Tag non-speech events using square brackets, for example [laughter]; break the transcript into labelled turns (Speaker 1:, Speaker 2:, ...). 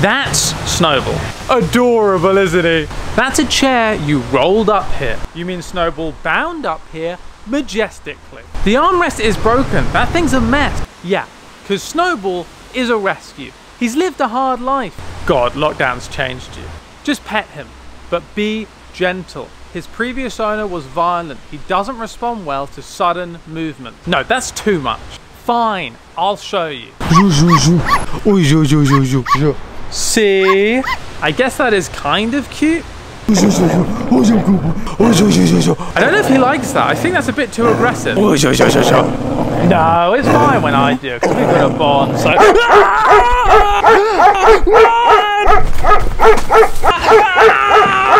Speaker 1: That's Snowball. Adorable, isn't he? That's a chair you rolled up here. You mean Snowball bound up here majestically. The armrest is broken. That thing's a mess. Yeah, because Snowball is a rescue. He's lived a hard life. God, lockdown's changed you. Just pet him, but be gentle. His previous owner was violent. He doesn't respond well to sudden movement. No, that's too much. Fine, I'll show you. See? I guess that is kind of cute. I don't know if he likes that. I think that's a bit too aggressive. No, it's fine when I do, because we've got a bond, so... [laughs]